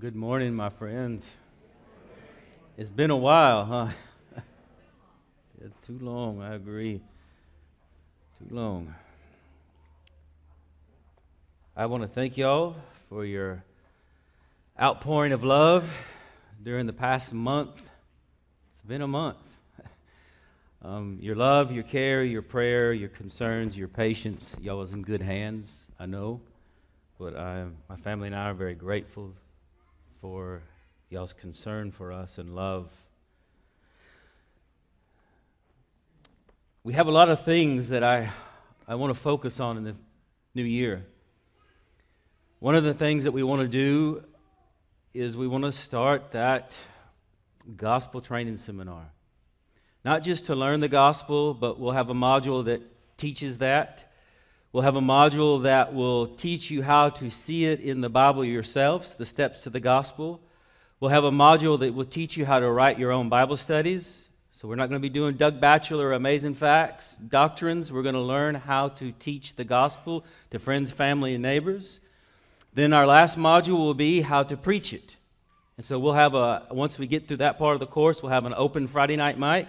good morning, my friends. It's been a while, huh? yeah, too long, I agree. Too long. I want to thank y'all for your outpouring of love during the past month. It's been a month. Um, your love, your care, your prayer, your concerns, your patience, y'all was in good hands, I know. But I, my family and I are very grateful for y'all's concern for us and love. We have a lot of things that I, I want to focus on in the new year. One of the things that we want to do is we want to start that gospel training seminar. Not just to learn the gospel, but we'll have a module that teaches that. We'll have a module that will teach you how to see it in the Bible yourselves, the steps to the gospel. We'll have a module that will teach you how to write your own Bible studies. So we're not going to be doing Doug Batchelor amazing facts, doctrines. We're going to learn how to teach the gospel to friends, family, and neighbors. Then our last module will be how to preach it. And so we'll have a, once we get through that part of the course, we'll have an open Friday night mic.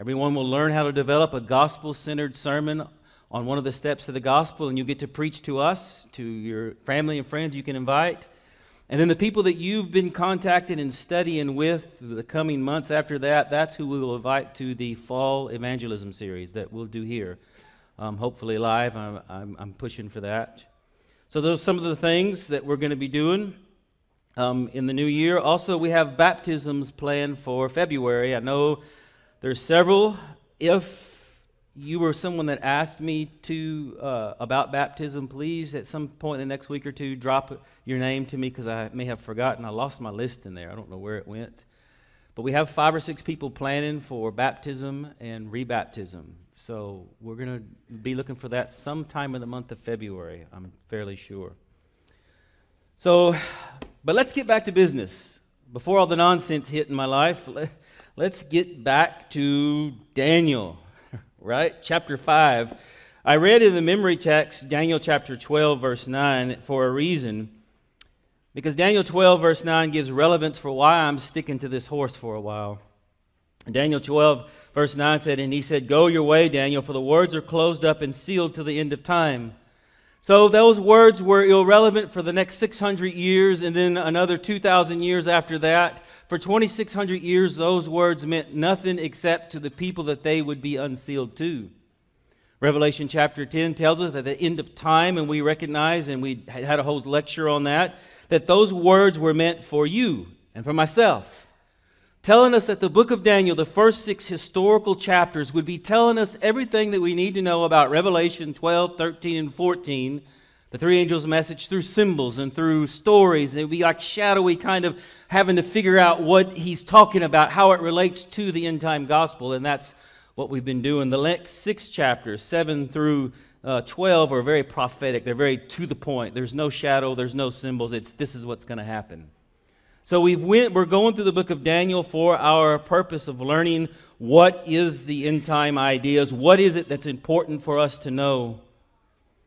Everyone will learn how to develop a gospel centered sermon on one of the steps of the gospel, and you get to preach to us, to your family and friends you can invite. And then the people that you've been contacting and studying with the coming months after that, that's who we will invite to the fall evangelism series that we'll do here. Um, hopefully live. I'm, I'm, I'm, pushing for that. So, those are some of the things that we're going to be doing um, in the new year. Also, we have baptisms planned for February. I know there's several. If you were someone that asked me to uh, about baptism, please at some point in the next week or two drop your name to me because I may have forgotten. I lost my list in there. I don't know where it went. But we have five or six people planning for baptism and rebaptism. So we're going to be looking for that sometime in the month of February, I'm fairly sure. So, but let's get back to business. Before all the nonsense hit in my life, let's get back to Daniel right? Chapter 5. I read in the memory text Daniel chapter 12, verse 9, for a reason. Because Daniel 12, verse 9 gives relevance for why I'm sticking to this horse for a while. Daniel 12, verse 9 said, And he said, Go your way, Daniel, for the words are closed up and sealed to the end of time. So those words were irrelevant for the next 600 years, and then another 2,000 years after that. For 2,600 years, those words meant nothing except to the people that they would be unsealed to. Revelation chapter 10 tells us that at the end of time, and we recognize, and we had a whole lecture on that, that those words were meant for you and for myself. Telling us that the book of Daniel, the first six historical chapters, would be telling us everything that we need to know about Revelation 12, 13, and 14 the three angels' message through symbols and through stories. It would be like shadowy, kind of having to figure out what he's talking about, how it relates to the end time gospel. And that's what we've been doing. The next six chapters, 7 through uh, 12, are very prophetic. They're very to the point. There's no shadow, there's no symbols. It's this is what's going to happen. So we've went, we're going through the book of Daniel for our purpose of learning what is the end time ideas, what is it that's important for us to know.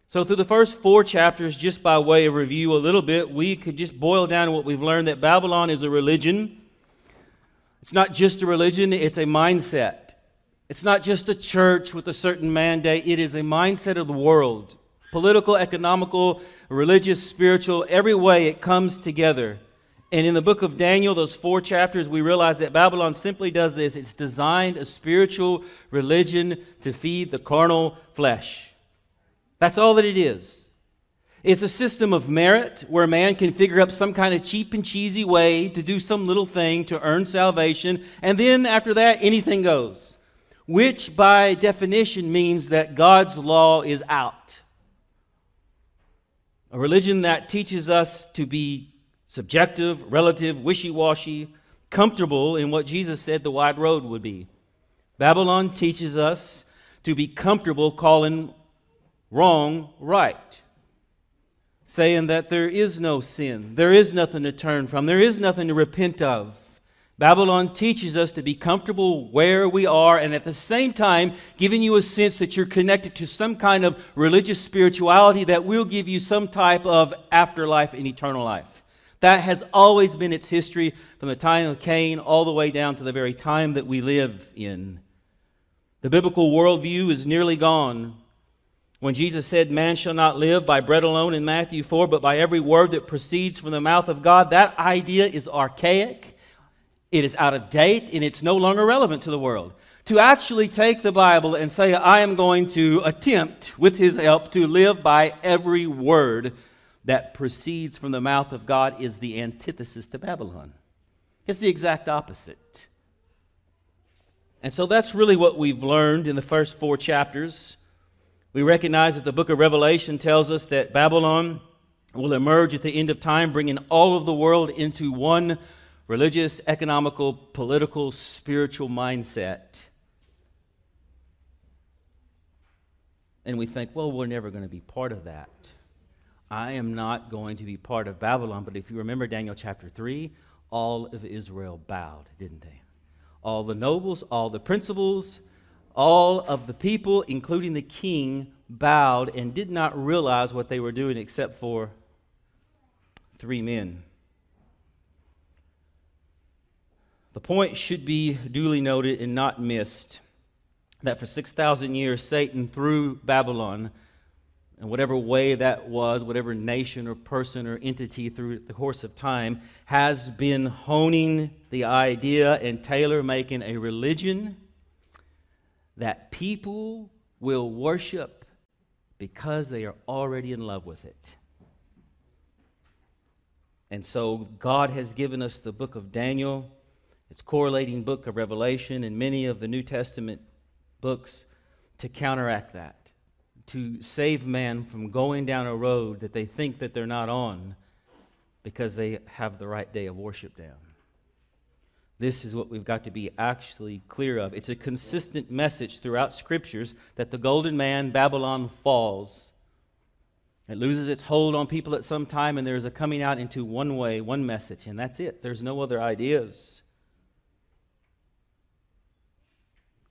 So, through the first four chapters, just by way of review a little bit, we could just boil down what we've learned that Babylon is a religion. It's not just a religion, it's a mindset. It's not just a church with a certain mandate, it is a mindset of the world. Political, economical, religious, spiritual, every way it comes together. And in the book of Daniel, those four chapters, we realize that Babylon simply does this it's designed a spiritual religion to feed the carnal flesh. That's all that it is. It's a system of merit where a man can figure up some kind of cheap and cheesy way to do some little thing to earn salvation, and then after that, anything goes. Which, by definition, means that God's law is out. A religion that teaches us to be subjective, relative, wishy washy, comfortable in what Jesus said the wide road would be. Babylon teaches us to be comfortable calling wrong right. Saying that there is no sin, there is nothing to turn from, there is nothing to repent of. Babylon teaches us to be comfortable where we are and at the same time giving you a sense that you're connected to some kind of religious spirituality that will give you some type of afterlife and eternal life. That has always been its history from the time of Cain all the way down to the very time that we live in. The biblical worldview is nearly gone. When Jesus said, Man shall not live by bread alone in Matthew 4, but by every word that proceeds from the mouth of God, that idea is archaic, it is out of date, and it's no longer relevant to the world. To actually take the Bible and say, I am going to attempt, with His help, to live by every word that proceeds from the mouth of God is the antithesis to Babylon. It's the exact opposite. And so that's really what we've learned in the first four chapters. We recognize that the book of Revelation tells us that Babylon will emerge at the end of time, bringing all of the world into one religious, economical, political, spiritual mindset. And we think, well, we're never going to be part of that. I am not going to be part of Babylon. But if you remember Daniel chapter 3, all of Israel bowed, didn't they? all the nobles, all the principals, all of the people, including the king, bowed and did not realize what they were doing except for three men. The point should be duly noted and not missed that for 6,000 years, Satan, through Babylon, and whatever way that was, whatever nation or person or entity through the course of time, has been honing the idea and tailor making a religion that people will worship because they are already in love with it. And so God has given us the book of Daniel, its correlating book of Revelation, and many of the New Testament books to counteract that to save man from going down a road that they think that they're not on because they have the right day of worship down. This is what we've got to be actually clear of. It's a consistent message throughout scriptures that the golden man, Babylon, falls. It loses its hold on people at some time, and there is a coming out into one way, one message, and that's it. There's no other ideas.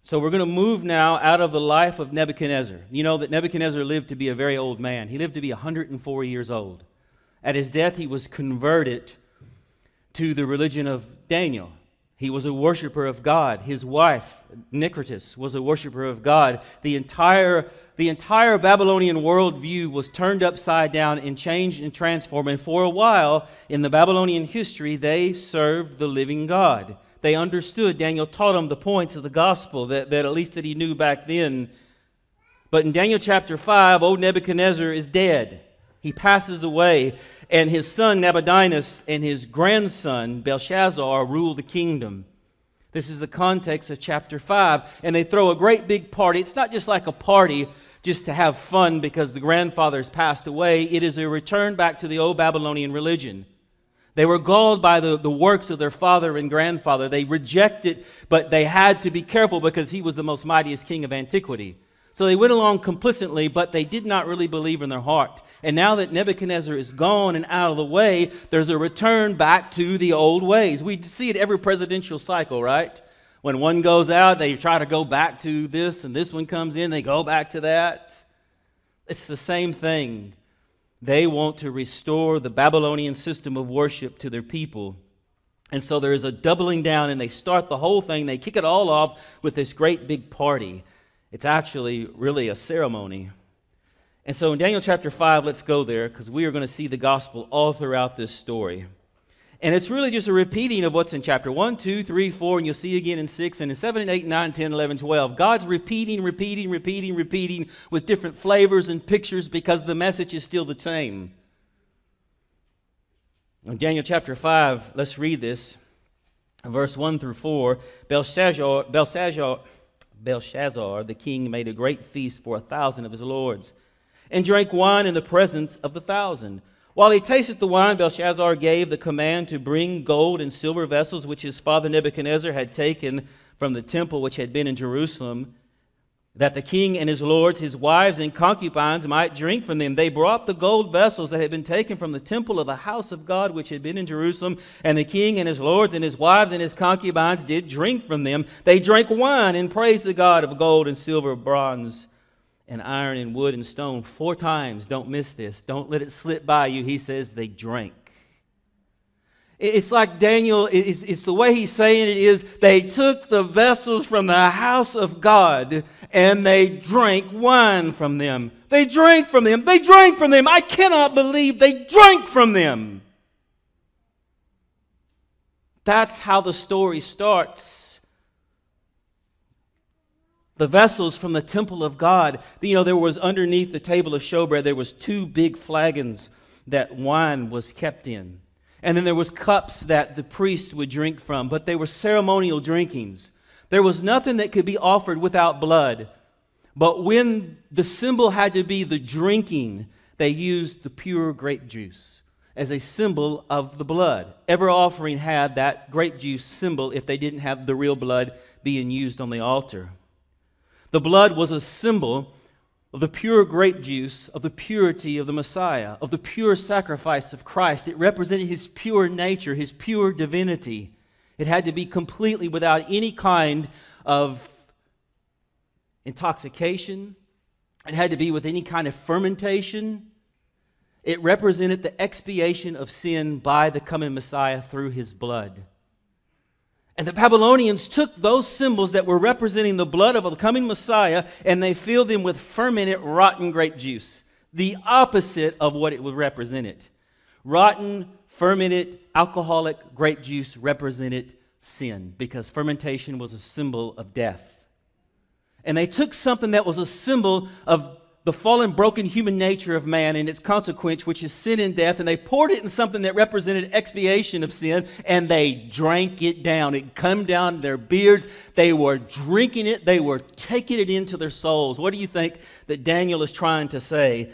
So we're going to move now out of the life of Nebuchadnezzar. You know that Nebuchadnezzar lived to be a very old man. He lived to be 104 years old. At his death, he was converted to the religion of Daniel. He was a worshiper of God. His wife, Nicritus, was a worshiper of God. The entire, the entire Babylonian worldview was turned upside down and changed and transformed. And for a while in the Babylonian history, they served the living God. They understood. Daniel taught them the points of the gospel that, that at least that he knew back then. But in Daniel chapter 5, old Nebuchadnezzar is dead. He passes away, and his son Nabonidus and his grandson Belshazzar rule the kingdom. This is the context of chapter 5. And they throw a great big party. It's not just like a party just to have fun because the grandfather's passed away, it is a return back to the old Babylonian religion. They were galled by the, the works of their father and grandfather. They rejected, but they had to be careful because he was the most mightiest king of antiquity. So they went along complicitly, but they did not really believe in their heart. And now that Nebuchadnezzar is gone and out of the way, there's a return back to the old ways. We see it every presidential cycle, right? When one goes out, they try to go back to this, and this one comes in, they go back to that. It's the same thing. They want to restore the Babylonian system of worship to their people. And so there is a doubling down, and they start the whole thing. They kick it all off with this great big party. It's actually really a ceremony. And so in Daniel chapter 5, let's go there because we are going to see the gospel all throughout this story. And it's really just a repeating of what's in chapter 1, 2, 3, 4, and you'll see again in 6, and in 7, and 8, 9, 10, 11, 12. God's repeating, repeating, repeating, repeating with different flavors and pictures because the message is still the same. In Daniel chapter 5, let's read this. Verse 1 through 4 Belshazzar, Belshazzar, Belshazzar, the king, made a great feast for a thousand of his lords and drank wine in the presence of the thousand. While he tasted the wine, Belshazzar gave the command to bring gold and silver vessels which his father Nebuchadnezzar had taken from the temple which had been in Jerusalem, that the king and his lords, his wives, and concubines might drink from them. They brought the gold vessels that had been taken from the temple of the house of God which had been in Jerusalem, and the king and his lords, and his wives, and his concubines did drink from them. They drank wine and praised the God of gold and silver, bronze, and iron and wood and stone four times. Don't miss this. Don't let it slip by you. He says they drank. It's like Daniel, it's, it's, the way he's saying it is they took the vessels from the house of God and they drank wine from them. They drank from them. They drank from them. I cannot believe they drank from them. That's how the story starts. The vessels from the temple of God. You know, there was underneath the table of showbread, there was two big flagons that wine was kept in. And then there was cups that the priests would drink from, but they were ceremonial drinkings. There was nothing that could be offered without blood. But when the symbol had to be the drinking, they used the pure grape juice as a symbol of the blood. Every offering had that grape juice symbol if they didn't have the real blood being used on the altar. The blood was a symbol of the pure grape juice, of the purity of the Messiah, of the pure sacrifice of Christ. It represented his pure nature, his pure divinity. It had to be completely without any kind of intoxication, it had to be with any kind of fermentation. It represented the expiation of sin by the coming Messiah through his blood. And the Babylonians took those symbols that were representing the blood of the coming Messiah and they filled them with fermented rotten grape juice, the opposite of what it would represent. Rotten, fermented, alcoholic grape juice represented sin because fermentation was a symbol of death. And they took something that was a symbol of the fallen, broken human nature of man and its consequence, which is sin and death, and they poured it in something that represented expiation of sin, and they drank it down. It came down their beards. They were drinking it, they were taking it into their souls. What do you think that Daniel is trying to say?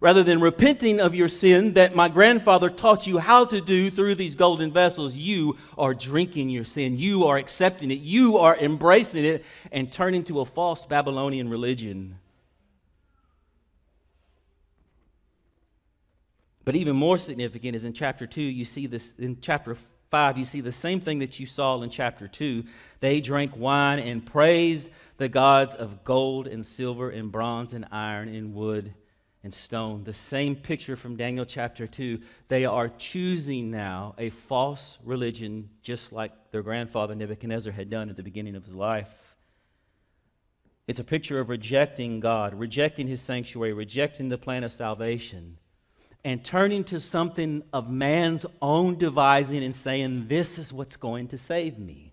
Rather than repenting of your sin that my grandfather taught you how to do through these golden vessels, you are drinking your sin. You are accepting it. You are embracing it and turning to a false Babylonian religion. But even more significant is in chapter 2, you see this, in chapter 5, you see the same thing that you saw in chapter 2. They drank wine and praised the gods of gold and silver and bronze and iron and wood and stone. The same picture from Daniel chapter 2. They are choosing now a false religion, just like their grandfather Nebuchadnezzar had done at the beginning of his life. It's a picture of rejecting God, rejecting his sanctuary, rejecting the plan of salvation, and turning to something of man's own devising and saying, This is what's going to save me.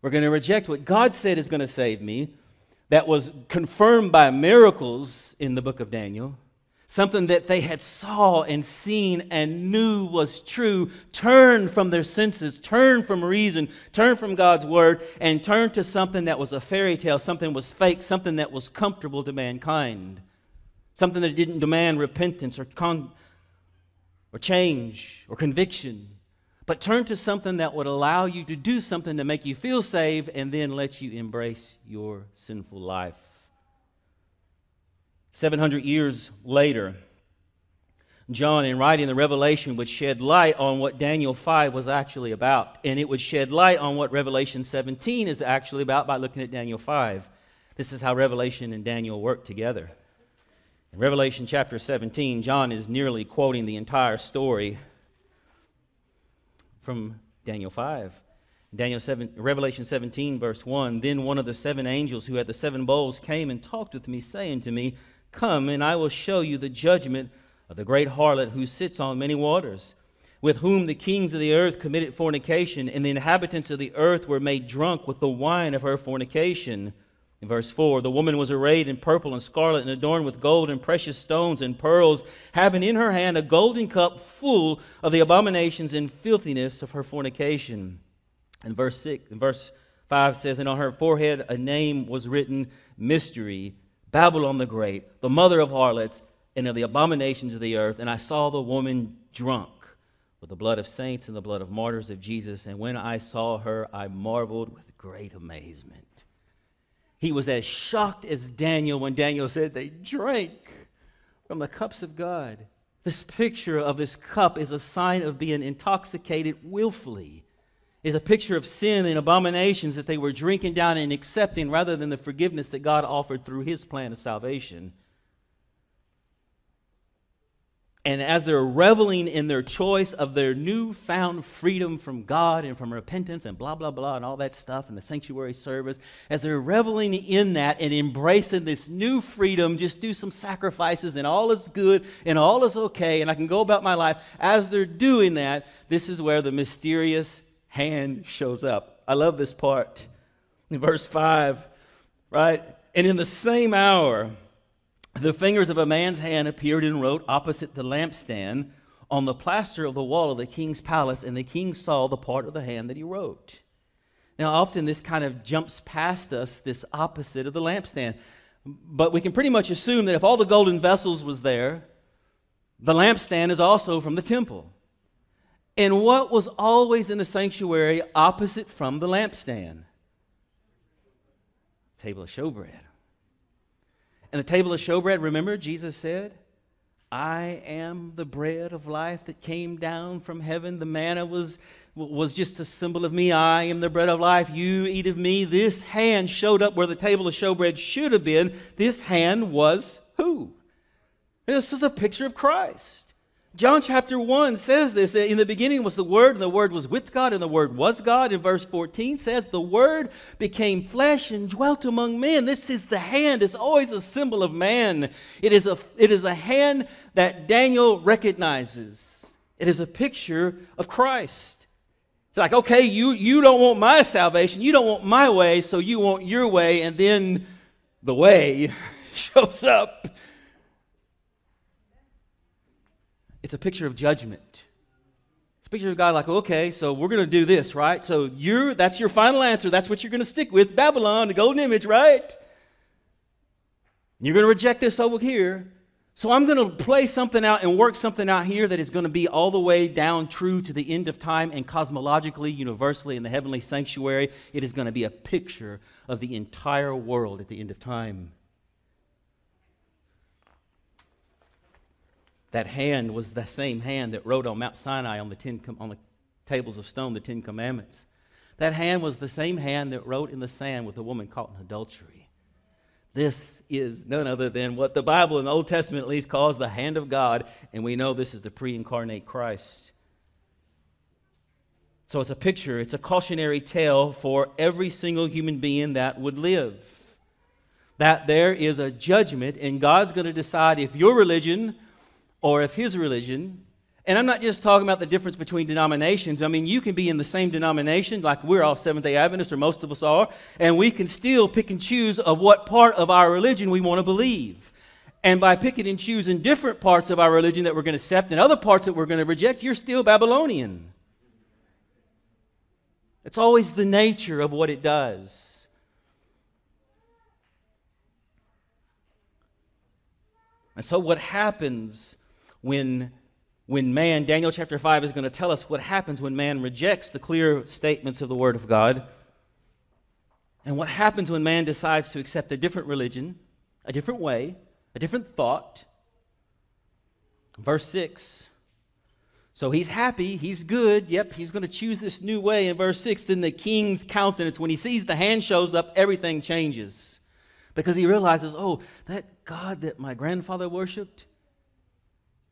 We're going to reject what God said is going to save me that was confirmed by miracles in the book of Daniel, something that they had saw and seen and knew was true, turned from their senses, turned from reason, turned from God's word, and turned to something that was a fairy tale, something was fake, something that was comfortable to mankind, something that didn't demand repentance or, con- or change or conviction but turn to something that would allow you to do something to make you feel saved and then let you embrace your sinful life. 700 years later, John, in writing the Revelation, would shed light on what Daniel 5 was actually about. And it would shed light on what Revelation 17 is actually about by looking at Daniel 5. This is how Revelation and Daniel work together. In Revelation chapter 17, John is nearly quoting the entire story from Daniel 5. Daniel 7, Revelation 17, verse 1 Then one of the seven angels who had the seven bowls came and talked with me, saying to me, Come, and I will show you the judgment of the great harlot who sits on many waters, with whom the kings of the earth committed fornication, and the inhabitants of the earth were made drunk with the wine of her fornication. In verse 4, the woman was arrayed in purple and scarlet and adorned with gold and precious stones and pearls, having in her hand a golden cup full of the abominations and filthiness of her fornication. And verse 6, and verse 5 says, And on her forehead a name was written, Mystery, Babylon the Great, the mother of harlots and of the abominations of the earth. And I saw the woman drunk with the blood of saints and the blood of martyrs of Jesus. And when I saw her, I marveled with great amazement. He was as shocked as Daniel when Daniel said they drank from the cups of God. This picture of this cup is a sign of being intoxicated willfully. Is a picture of sin and abominations that they were drinking down and accepting rather than the forgiveness that God offered through his plan of salvation. And as they're reveling in their choice of their newfound freedom from God and from repentance and blah, blah, blah, and all that stuff and the sanctuary service, as they're reveling in that and embracing this new freedom, just do some sacrifices and all is good and all is okay and I can go about my life. As they're doing that, this is where the mysterious hand shows up. I love this part. In verse 5, right? And in the same hour, the fingers of a man's hand appeared and wrote opposite the lampstand on the plaster of the wall of the king's palace, and the king saw the part of the hand that he wrote. Now, often this kind of jumps past us, this opposite of the lampstand. But we can pretty much assume that if all the golden vessels was there, the lampstand is also from the temple. And what was always in the sanctuary opposite from the lampstand? Table of showbread. And the table of showbread, remember, Jesus said, I am the bread of life that came down from heaven. The manna was, was just a symbol of me. I am the bread of life. You eat of me. This hand showed up where the table of showbread should have been. This hand was who? This is a picture of Christ. John chapter 1 says this in the beginning was the Word, and the Word was with God, and the Word was God. In verse 14 says, The Word became flesh and dwelt among men. This is the hand, it's always a symbol of man. It is a, it is a hand that Daniel recognizes, it is a picture of Christ. It's like, okay, you, you don't want my salvation, you don't want my way, so you want your way, and then the way shows up It's a picture of judgment. It's a picture of God like, okay, so we're going to do this, right? So you're, that's your final answer. That's what you're going to stick with. Babylon, the golden image, right? You're going to reject this over here. So I'm going to play something out and work something out here that is going to be all the way down true to the end of time and cosmologically, universally, in the heavenly sanctuary. It is going to be a picture of the entire world at the end of time. That hand was the same hand that wrote on Mount Sinai on the, ten, on the tables of stone the Ten Commandments. That hand was the same hand that wrote in the sand with a woman caught in adultery. This is none other than what the Bible in the Old Testament at least calls the hand of God, and we know this is the pre incarnate Christ. So it's a picture, it's a cautionary tale for every single human being that would live. That there is a judgment, and God's going to decide if your religion or if his religion, and I'm not just talking about the difference between denominations. I mean, you can be in the same denomination, like we're all Seventh day Adventists, or most of us are, and we can still pick and choose of what part of our religion we want to believe. And by picking and choosing different parts of our religion that we're going to accept and other parts that we're going to reject, you're still Babylonian. It's always the nature of what it does. And so, what happens when, when man, Daniel chapter 5 is going to tell us what happens when man rejects the clear statements of the Word of God. And what happens when man decides to accept a different religion, a different way, a different thought. Verse 6. So he's happy, he's good. Yep, he's going to choose this new way. In verse 6, then the king's countenance, when he sees the hand shows up, everything changes. Because he realizes, oh, that God that my grandfather worshiped,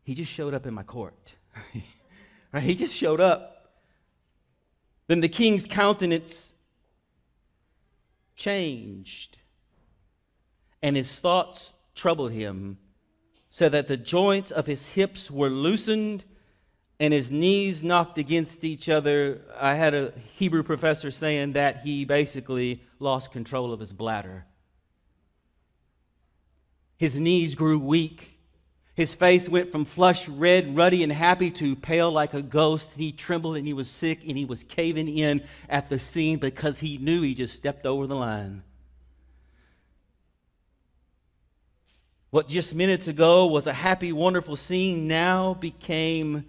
he just showed up in my court. right? He just showed up. Then the king's countenance changed, and his thoughts troubled him, so that the joints of his hips were loosened and his knees knocked against each other. I had a Hebrew professor saying that he basically lost control of his bladder. His knees grew weak his face went from flush red, ruddy, and happy to pale like a ghost. He trembled and he was sick and he was caving in at the scene because he knew he just stepped over the line. What just minutes ago was a happy, wonderful scene now became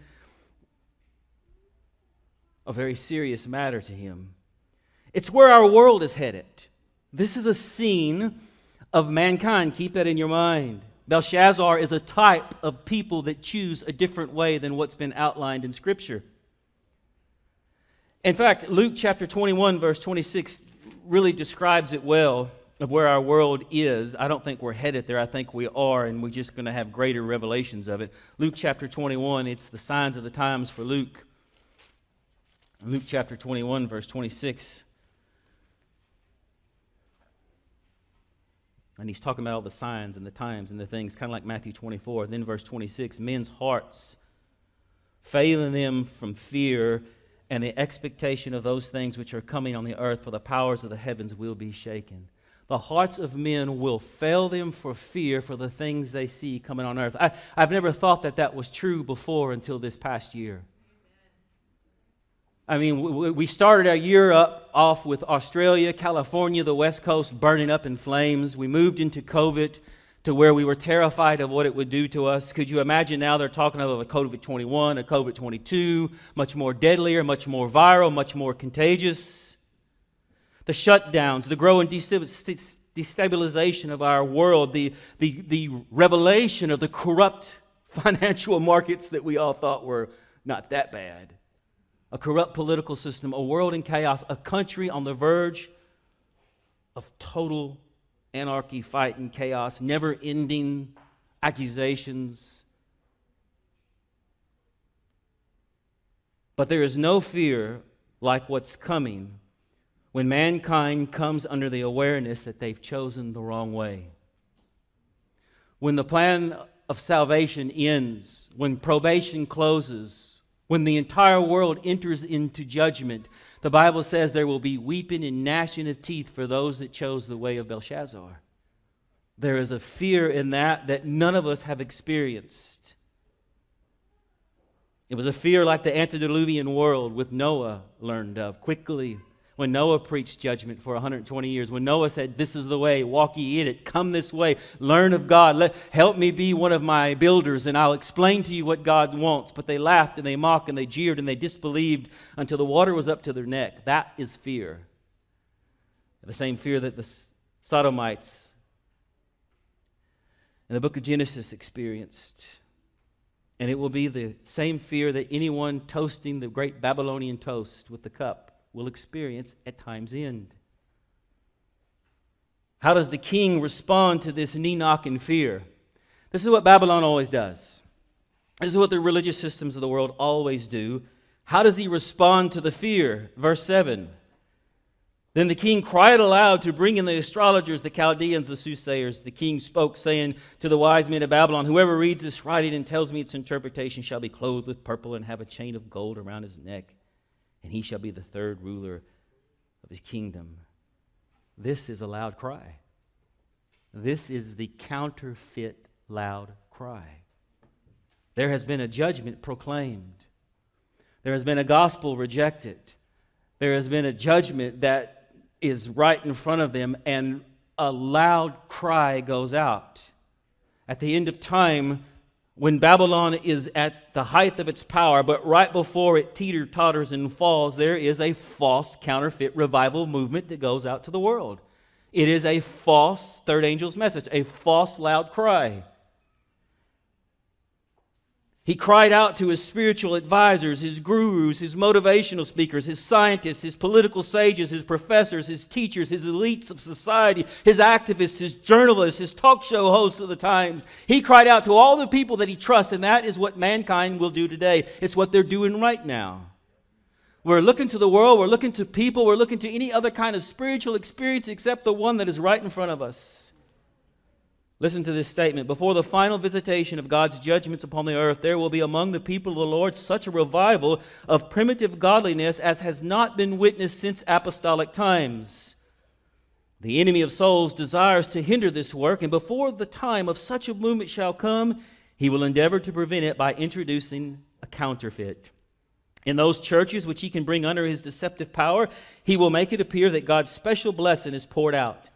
a very serious matter to him. It's where our world is headed. This is a scene of mankind. Keep that in your mind. Belshazzar is a type of people that choose a different way than what's been outlined in Scripture. In fact, Luke chapter 21, verse 26, really describes it well. of where our world is. I don't think we're headed there. I think we are, and we're just going to have greater revelations of it. Luke chapter 21, it's the signs of the times for Luke. Luke chapter 21, verse 26. And he's talking about all the signs and the times and the things, kind of like Matthew 24. Then, verse 26 men's hearts failing them from fear and the expectation of those things which are coming on the earth, for the powers of the heavens will be shaken. The hearts of men will fail them for fear for the things they see coming on earth. I, I've never thought that that was true before until this past year. I mean, we started our year up off with Australia, California, the West Coast burning up in flames. We moved into COVID to where we were terrified of what it would do to us. Could you imagine now they're talking of a COVID 21, a COVID 22, much more deadlier, much more viral, much more contagious? The shutdowns, the growing destabilization of our world, the, the, the revelation of the corrupt financial markets that we all thought were not that bad a corrupt political system, a world in chaos, a country on the verge of total anarchy, fight, and chaos, never ending accusations. But there is no fear like what's coming when mankind comes under the awareness that they've chosen the wrong way. When the plan of salvation ends, when probation closes, when the entire world enters into judgment, the Bible says there will be weeping and gnashing of teeth for those that chose the way of Belshazzar. There is a fear in that that none of us have experienced. It was a fear like the antediluvian world with Noah learned of quickly when Noah preached judgment for 120 years, when Noah said, This is the way, walk ye in it, come this way, learn of God, Let, help me be one of my builders, and I'll explain to you what God wants. But they laughed and they mocked and they jeered and they disbelieved until the water was up to their neck. That is fear. The same fear that the Sodomites in the book of Genesis experienced. And it will be the same fear that anyone toasting the great Babylonian toast with the cup will experience at time's end. How does the king respond to this knee knocking fear? This is what Babylon always does. This is what the religious systems of the world always do. How does he respond to the fear? Verse 7. Then the king cried aloud to bring in the astrologers, the Chaldeans, the soothsayers. The king spoke, saying to the wise men of Babylon, Whoever reads this writing and tells me its interpretation shall be clothed with purple and have a chain of gold around his neck and he shall be the third ruler of his kingdom. This is a loud cry. This is the counterfeit loud cry. There has been a judgment proclaimed. There has been a gospel rejected. There has been a judgment that is right in front of them, and a loud cry goes out. At the end of time, when Babylon is at the height of its power, but right before it teeter totters and falls, there is a false counterfeit revival movement that goes out to the world. It is a false third angel's message, a false loud cry. He cried out to his spiritual advisors, his gurus, his motivational speakers, his scientists, his political sages, his professors, his teachers, his elites of society, his activists, his journalists, his talk show hosts of the times. He cried out to all the people that he trusts, and that is what mankind will do today. It's what they're doing right now. We're looking to the world, we're looking to people, we're looking to any other kind of spiritual experience except the one that is right in front of us. Listen to this statement. Before the final visitation of God's judgments upon the earth, there will be among the people of the Lord such a revival of primitive godliness as has not been witnessed since apostolic times. The enemy of souls desires to hinder this work, and before the time of such a movement shall come, he will endeavor to prevent it by introducing a counterfeit. In those churches which he can bring under his deceptive power, he will make it appear that God's special blessing is poured out.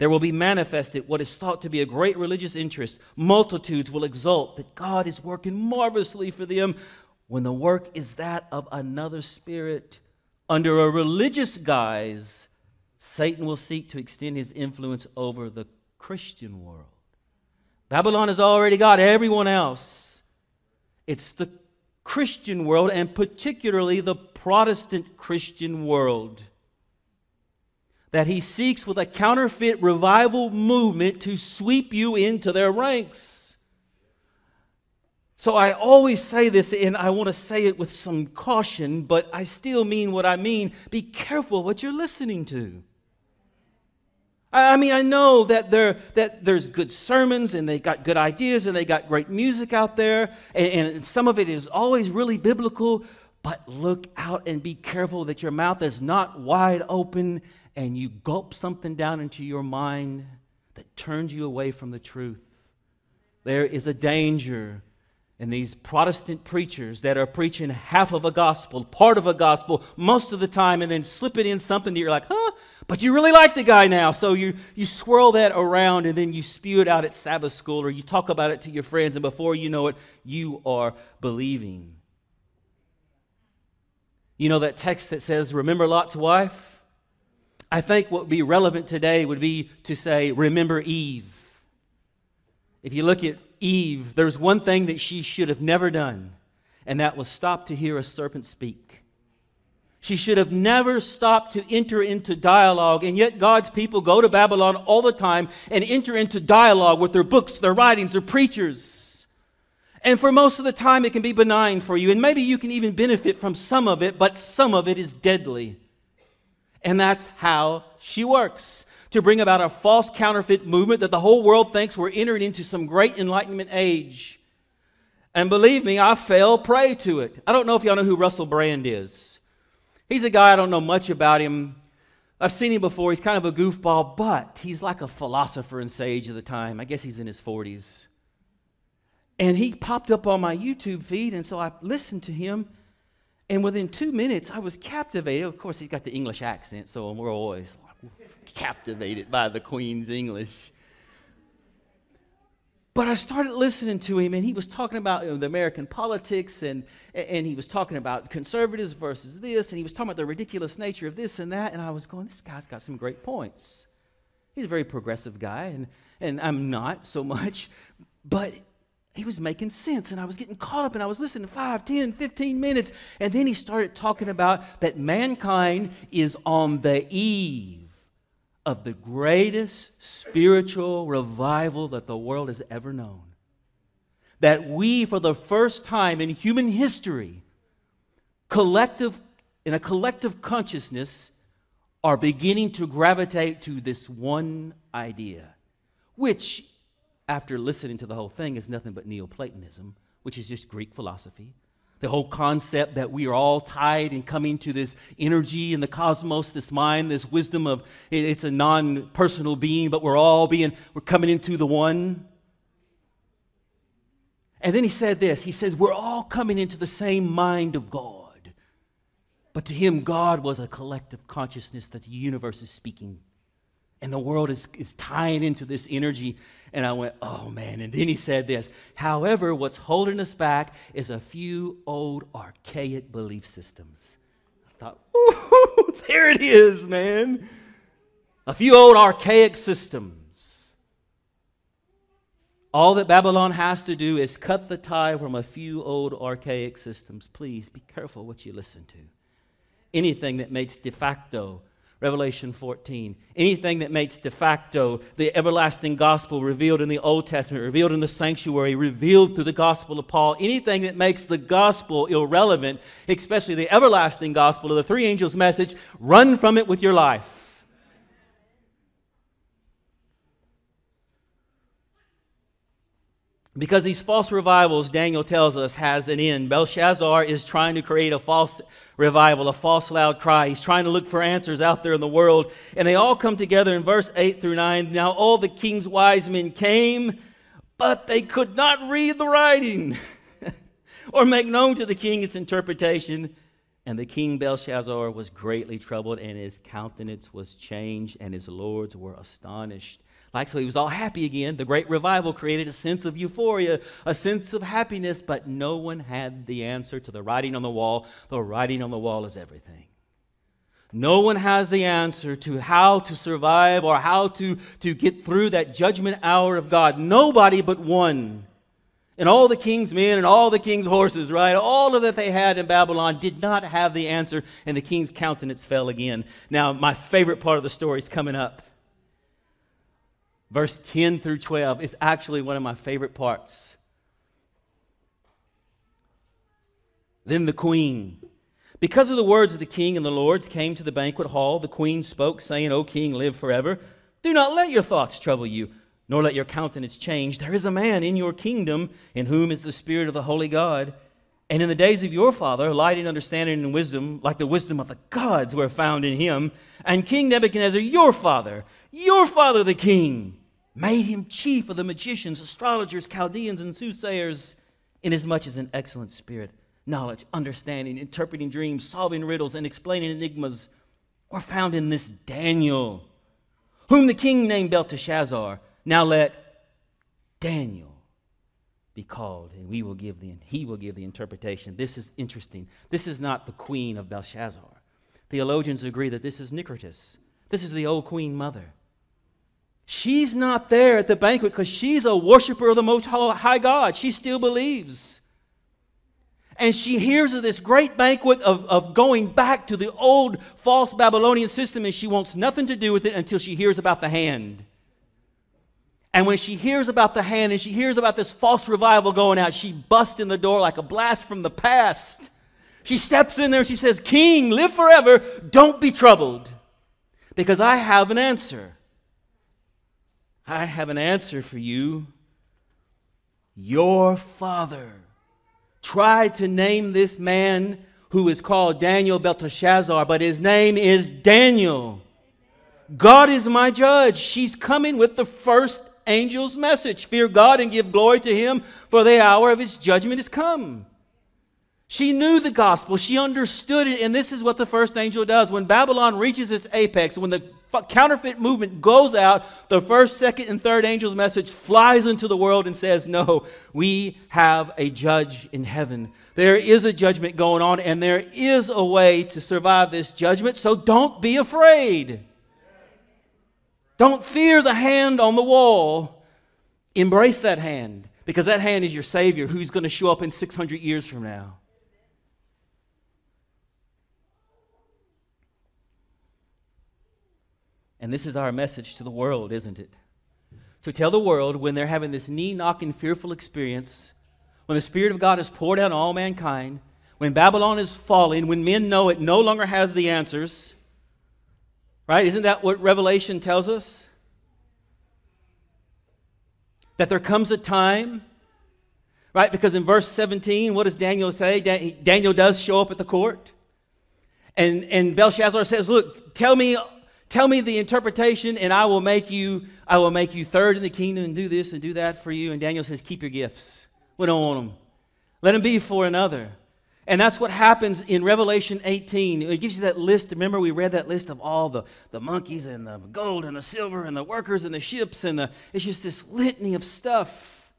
There will be manifested what is thought to be a great religious interest. Multitudes will exult that God is working marvelously for them when the work is that of another spirit. Under a religious guise, Satan will seek to extend his influence over the Christian world. Babylon has already got everyone else. It's the Christian world, and particularly the Protestant Christian world that he seeks with a counterfeit revival movement to sweep you into their ranks. So I always say this, and I want to say it with some caution, but I still mean what I mean. Be careful what you're listening to. I mean, I know that, there, that there's good sermons and they got good ideas and they got great music out there, and, and some of it is always really biblical, but look out and be careful that your mouth is not wide open and you gulp something down into your mind that turns you away from the truth. There is a danger in these Protestant preachers that are preaching half of a gospel, part of a gospel, most of the time, and then slip it in something that you're like, huh? But you really like the guy now. So you, you swirl that around and then you spew it out at Sabbath school or you talk about it to your friends, and before you know it, you are believing. You know that text that says, Remember Lot's wife? I think what would be relevant today would be to say, Remember Eve. If you look at Eve, there's one thing that she should have never done, and that was stop to hear a serpent speak. She should have never stopped to enter into dialogue, and yet God's people go to Babylon all the time and enter into dialogue with their books, their writings, their preachers. And for most of the time, it can be benign for you, and maybe you can even benefit from some of it, but some of it is deadly. And that's how she works to bring about a false counterfeit movement that the whole world thinks we're entering into some great enlightenment age. And believe me, I fell prey to it. I don't know if y'all know who Russell Brand is. He's a guy I don't know much about him. I've seen him before. He's kind of a goofball, but he's like a philosopher and sage of the time. I guess he's in his 40s. And he popped up on my YouTube feed, and so I listened to him. And within two minutes, I was captivated. Of course, he's got the English accent, so we're always captivated by the Queen's English. But I started listening to him, and he was talking about you know, the American politics, and, and he was talking about conservatives versus this, and he was talking about the ridiculous nature of this and that. And I was going, this guy's got some great points. He's a very progressive guy, and, and I'm not so much, but he was making sense and i was getting caught up and i was listening 5 10 15 minutes and then he started talking about that mankind is on the eve of the greatest spiritual revival that the world has ever known. That we, for the first time in human history, collective, in a collective consciousness, are beginning to gravitate to this one idea, which, after listening to the whole thing, is nothing but Neoplatonism, which is just Greek philosophy the whole concept that we are all tied and coming to this energy in the cosmos, this mind, this wisdom of it's a non personal being, but we're all being, we're coming into the one. And then he said this He says, We're all coming into the same mind of God. But to him, God was a collective consciousness that the universe is speaking and the world is, is tying into this energy. And I went, oh man. And then he said this However, what's holding us back is a few old archaic belief systems. I thought, ooh, there it is, man. A few old archaic systems. All that Babylon has to do is cut the tie from a few old archaic systems. Please be careful what you listen to. Anything that makes de facto Revelation 14. Anything that makes de facto the everlasting gospel revealed in the Old Testament, revealed in the sanctuary, revealed through the gospel of Paul, anything that makes the gospel irrelevant, especially the everlasting gospel of the three angels' message, run from it with your life. Because these false revivals, Daniel tells us, has an end. Belshazzar is trying to create a false revival, a false loud cry. He's trying to look for answers out there in the world. And they all come together in verse 8 through 9. Now all the king's wise men came, but they could not read the writing or make known to the king its interpretation. And the king Belshazzar was greatly troubled, and his countenance was changed, and his lords were astonished. Like so, he was all happy again. The great revival created a sense of euphoria, a sense of happiness, but no one had the answer to the writing on the wall. The writing on the wall is everything. No one has the answer to how to survive or how to, to get through that judgment hour of God. Nobody but one. And all the king's men and all the king's horses, right? All of that they had in Babylon did not have the answer, and the king's countenance fell again. Now, my favorite part of the story is coming up. Verse 10 through 12 is actually one of my favorite parts. Then the queen, because of the words of the king and the lords, came to the banquet hall. The queen spoke, saying, O king, live forever. Do not let your thoughts trouble you, nor let your countenance change. There is a man in your kingdom in whom is the Spirit of the holy God. And in the days of your father, light and understanding and wisdom, like the wisdom of the gods, were found in him. And King Nebuchadnezzar, your father, your father the king, made him chief of the magicians, astrologers, Chaldeans, and soothsayers, inasmuch as an excellent spirit, knowledge, understanding, interpreting dreams, solving riddles, and explaining enigmas were found in this Daniel whom the king named Belteshazzar. Now let Daniel be called, and we will give the he will give the interpretation. This is interesting. This is not the queen of Belshazzar. Theologians agree that this is Nicritus. This is the old queen mother. She's not there at the banquet because she's a worshiper of the Most High God. She still believes and she hears of this great banquet of, of going back to the old false Babylonian system, and she wants nothing to do with it until she hears about the hand. And when she hears about the hand and she hears about this false revival going out, she busts in the door like a blast from the past. She steps in there and she says, King, live forever, don't be troubled, because I have an answer. I have an answer for you. Your father tried to name this man who is called Daniel Belteshazzar, but his name is Daniel. God is my judge. She's coming with the first angel's message Fear God and give glory to him, for the hour of his judgment is come. She knew the gospel, she understood it, and this is what the first angel does. When Babylon reaches its apex, when the counterfeit movement goes out, the first, second, and third angel's message flies into the world and says, No, we have a judge in heaven. There is a judgment going on, and there is a way to survive this judgment, so don't be afraid. Don't fear the hand on the wall. Embrace that hand, because that hand is your Savior who's going to show up in 600 years from now. And this is our message to the world, isn't it? To tell the world when they're having this knee knocking, fearful experience, when the Spirit of God is poured out on all mankind, when Babylon is falling, when men know it no longer has the answers, right? Isn't that what Revelation tells us? That there comes a time, right? Because in verse 17, what does Daniel say? Daniel does show up at the court. And, and Belshazzar says, Look, tell me Tell me the interpretation, and I will make you, I will make you third in the kingdom and do this and do that for you. And Daniel says, Keep your gifts. We don't want them. Let them be for another. And that's what happens in Revelation 18. It gives you that list. Remember, we read that list of all the, the monkeys and the gold and the silver and the workers and the ships and the it's just this litany of stuff.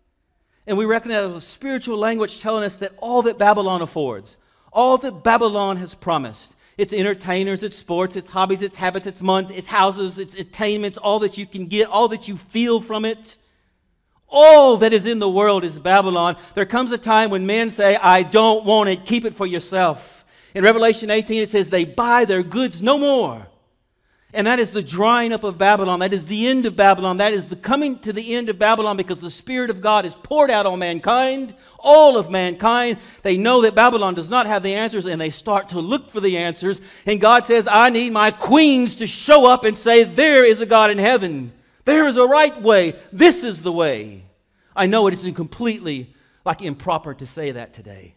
And we reckon that was a spiritual language telling us that all that Babylon affords, all that Babylon has promised, it's entertainers, it's sports, it's hobbies, it's habits, it's months, it's houses, it's attainments, all that you can get, all that you feel from it. All that is in the world is Babylon. There comes a time when men say, I don't want it, keep it for yourself. In Revelation 18, it says, they buy their goods no more. And that is the drying up of Babylon. That is the end of Babylon. That is the coming to the end of Babylon because the Spirit of God is poured out on mankind, all of mankind. They know that Babylon does not have the answers and they start to look for the answers. And God says, I need my queens to show up and say, There is a God in heaven. There is a right way. This is the way. I know it is completely like improper to say that today.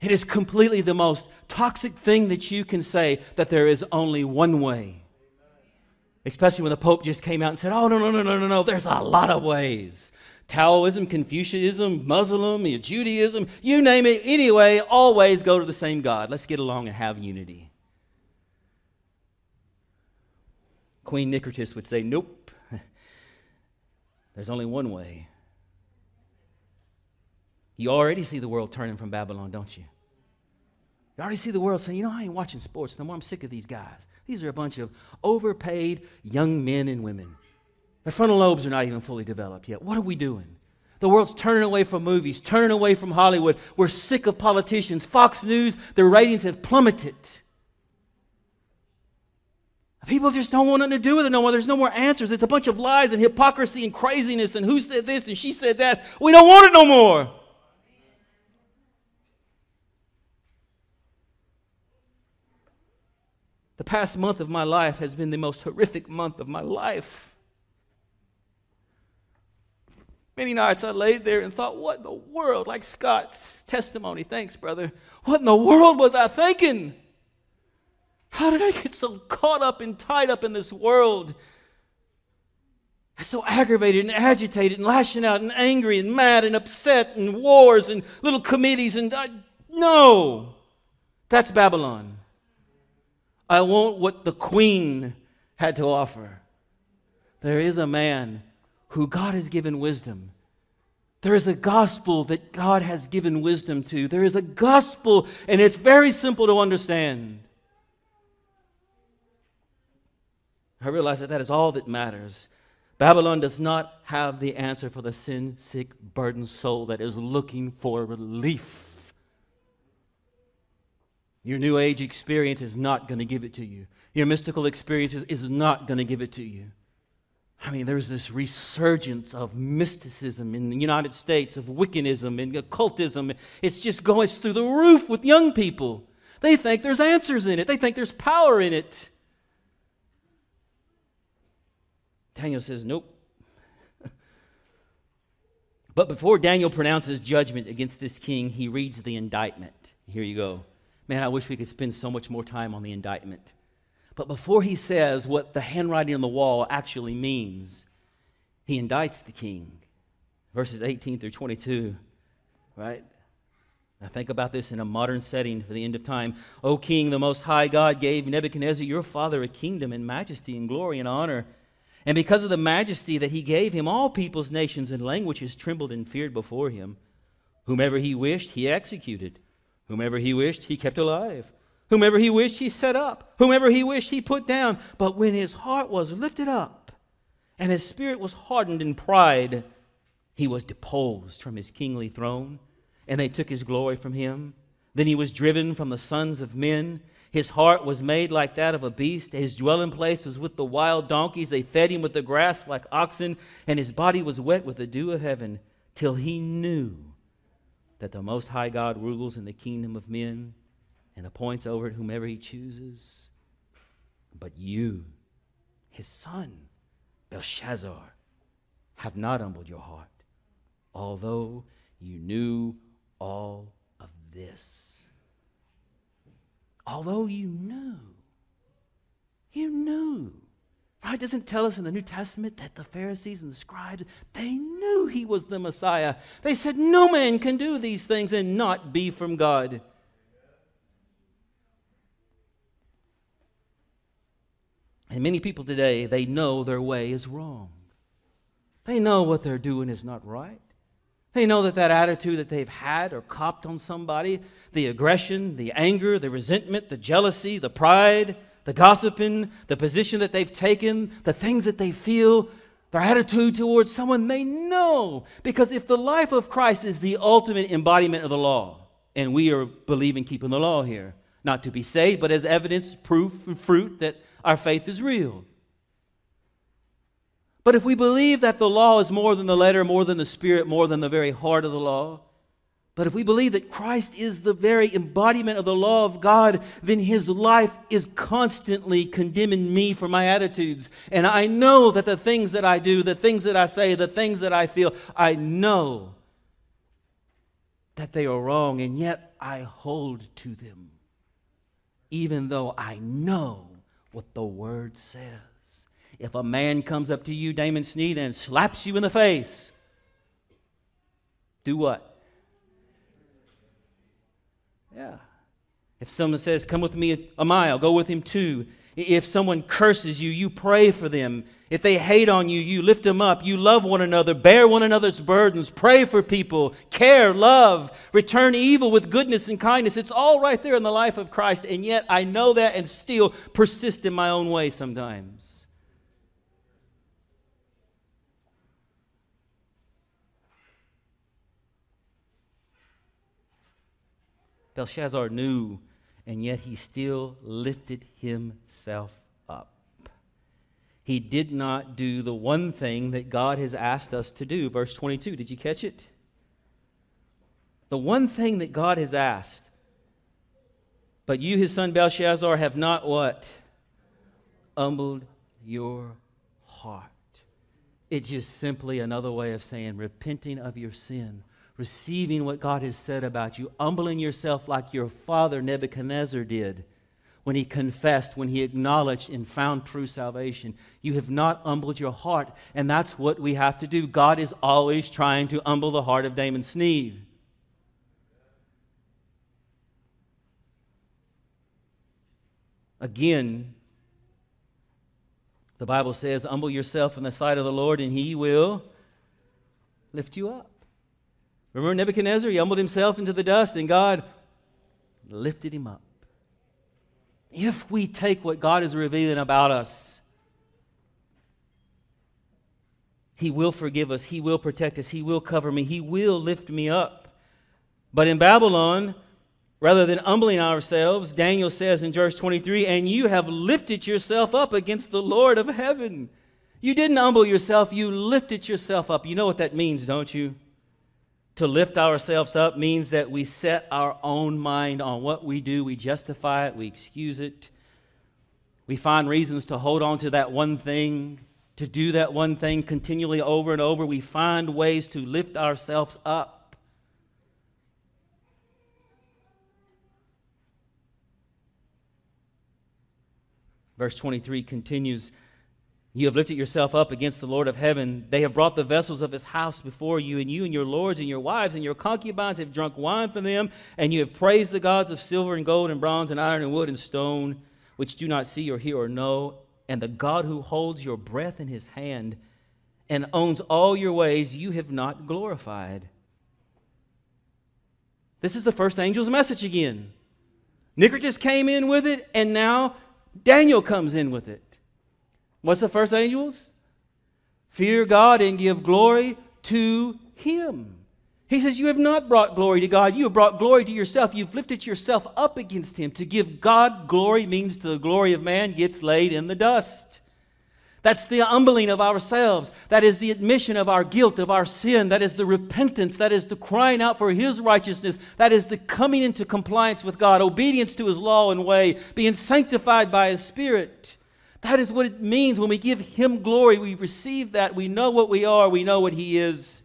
It is completely the most toxic thing that you can say that there is only one way. Especially when the Pope just came out and said, oh, no, no, no, no, no, no, there's a lot of ways. Taoism, Confucianism, Muslim, Judaism, you name it. Anyway, all ways go to the same God. Let's get along and have unity. Queen Nicritus would say, nope, there's only one way. You already see the world turning from Babylon, don't you? You already see the world saying, you know, I ain't watching sports no more. I'm sick of these guys. These are a bunch of overpaid young men and women. Their frontal lobes are not even fully developed yet. What are we doing? The world's turning away from movies, turning away from Hollywood. We're sick of politicians. Fox News, their ratings have plummeted. People just don't want nothing to do with it no more. There's no more answers. It's a bunch of lies and hypocrisy and craziness and who said this and she said that. We don't want it no more. The past month of my life has been the most horrific month of my life. Many nights I laid there and thought, what in the world? Like Scott's testimony. Thanks, brother. What in the world was I thinking? How did I get so caught up and tied up in this world? I'm so aggravated and agitated and lashing out and angry and mad and upset and wars and little committees and I, no, that's Babylon. I want what the queen had to offer. There is a man who God has given wisdom. There is a gospel that God has given wisdom to. There is a gospel, and it's very simple to understand. I realize that that is all that matters. Babylon does not have the answer for the sin sick, burdened soul that is looking for relief. Your New Age experience is not going to give it to you. Your mystical experience is, not going to give it to you. I mean, there's this resurgence of mysticism in the United States, of Wiccanism and occultism. It's just going through the roof with young people. They think there's answers in it, they think there's power in it. Daniel says, Nope. but before Daniel pronounces judgment against this king, he reads the indictment. Here you go. Man, I wish we could spend so much more time on the indictment. But before he says what the handwriting on the wall actually means, he indicts the king. Verses 18 through 22, right? Now think about this in a modern setting for the end of time. O king, the most high God gave Nebuchadnezzar your father a kingdom and majesty and glory and honor. And because of the majesty that he gave him, all peoples, nations, and languages trembled and feared before him. Whomever he wished, he executed. Whomever he wished, he kept alive. Whomever he wished, he set up. Whomever he wished, he put down. But when his heart was lifted up and his spirit was hardened in pride, he was deposed from his kingly throne, and they took his glory from him. Then he was driven from the sons of men. His heart was made like that of a beast. His dwelling place was with the wild donkeys. They fed him with the grass like oxen, and his body was wet with the dew of heaven, till he knew that the Most High God rules in the kingdom of men and appoints over it whomever he chooses. But you, his son, Belshazzar, have not humbled your heart, although you knew all of this. Although you knew. Right? Doesn't tell us in the New Testament that the Pharisees and the scribes, they knew he was the Messiah. They said, No man can do these things and not be from God. And many people today, they know their way is wrong. They know what they're doing is not right. They know that that attitude that they've had or copped on somebody, the aggression, the anger, the resentment, the jealousy, the pride, the gossiping, the position that they've taken, the things that they feel, their attitude towards someone, they know. Because if the life of Christ is the ultimate embodiment of the law, and we are believing keeping the law here, not to be saved, but as evidence, proof, and fruit that our faith is real. But if we believe that the law is more than the letter, more than the spirit, more than the very heart of the law, but if we believe that Christ is the very embodiment of the law of God, then his life is constantly condemning me for my attitudes. And I know that the things that I do, the things that I say, the things that I feel, I know that they are wrong, and yet I hold to them, even though I know what the word says. If a man comes up to you, Damon Snead, and slaps you in the face, do what? Yeah. If someone says, Come with me a mile, go with him two. If someone curses you, you pray for them. If they hate on you, you lift them up. You love one another, bear one another's burdens, pray for people, care, love, return evil with goodness and kindness. It's all right there in the life of Christ, and yet I know that and still persist in my own way sometimes. Belshazzar knew, and yet he still lifted himself up. He did not do the one thing that God has asked us to do. Verse 22, did you catch it? The one thing that God has asked. But you, his son Belshazzar, have not what? Humbled your heart. It's just simply another way of saying repenting of your sin, receiving what God has said about you, humbling yourself like your father Nebuchadnezzar did when he confessed, when he acknowledged and found true salvation. You have not humbled your heart, and that's what we have to do. God is always trying to humble the heart of Damon Snead. Again, the Bible says, Humble yourself in the sight of the Lord, and he will lift you up. Remember Nebuchadnezzar? He humbled himself into the dust, and God lifted him up. If we take what God is revealing about us, He will forgive us, He will protect us, He will cover me, He will lift me up. But in Babylon, Rather than humbling ourselves, Daniel says in verse 23, and you have lifted yourself up against the Lord of heaven. You didn't humble yourself, you lifted yourself up. You know what that means, don't you? To lift ourselves up means that we set our own mind on what we do, we justify it, we excuse it. We find reasons to hold on to that one thing, to do that one thing continually over and over. We find ways to lift ourselves up. Verse 23 continues You have lifted yourself up against the Lord of heaven. They have brought the vessels of his house before you, and you and your lords and your wives and your concubines have drunk wine from them, and you have praised the gods of silver and gold and bronze and iron and wood and stone, which do not see or hear or know, and the God who holds your breath in his hand and owns all your ways, you have not glorified. This is the first angel's message again. Nicker came in with it, and now Daniel comes in with it. What's the first angels? Fear God and give glory to Him. He says, You have not brought glory to God. You have brought glory to yourself. You've lifted yourself up against Him. To give God glory means to the glory of man gets laid in the dust. That's the humbling of ourselves. That is the admission of our guilt, of our sin. That is the repentance. That is the crying out for His righteousness. That is the coming into compliance with God, obedience to His law and way, being sanctified by His Spirit. That is what it means when we give Him glory. We receive that. We know what we are, we know what He is.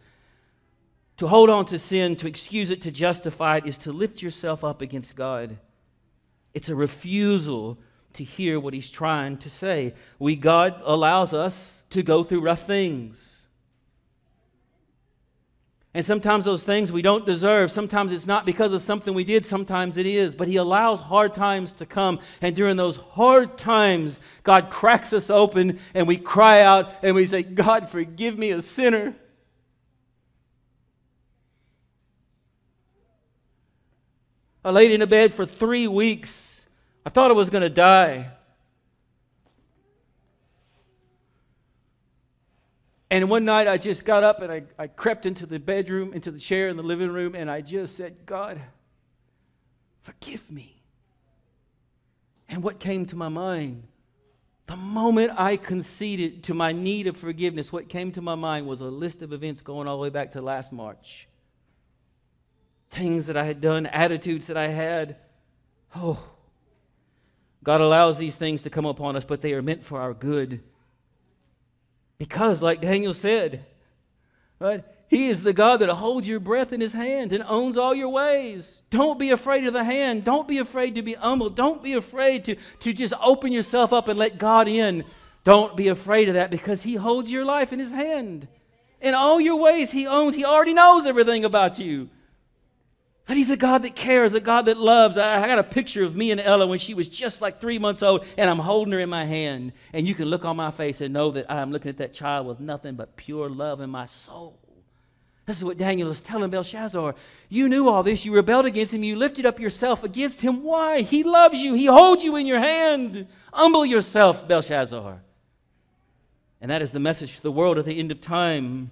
To hold on to sin, to excuse it, to justify it, is to lift yourself up against God. It's a refusal to hear what he's trying to say. We, God allows us to go through rough things. And sometimes those things we don't deserve. Sometimes it's not because of something we did, sometimes it is. But He allows hard times to come. And during those hard times, God cracks us open and we cry out and we say, God, forgive me, a sinner. I laid in a bed for three weeks I thought I was going to die. And one night I just got up and I, I crept into the bedroom, into the chair in the living room, and I just said, God, forgive me. And what came to my mind? The moment I conceded to my need of forgiveness, what came to my mind was a list of events going all the way back to last March. Things that I had done, attitudes that I had. Oh, God allows these things to come upon us, but they are meant for our good. Because, like Daniel said, right, He is the God that holds your breath in His hand and owns all your ways. Don't be afraid of the hand. Don't be afraid to be humble. Don't be afraid to, to just open yourself up and let God in. Don't be afraid of that because He holds your life in His hand. In all your ways, He owns, He already knows everything about you. He's a God that cares, a God that loves. I, got a picture of me and Ella when she was just like three months old, and I'm holding her in my hand. And you can look on my face and know that I'm looking at that child with nothing but pure love in my soul. This is what Daniel is telling Belshazzar. You knew all this. You rebelled against him. You lifted up yourself against him. Why? He loves you. He holds you in your hand. Humble yourself, Belshazzar. And that is the message to the world at the end of time.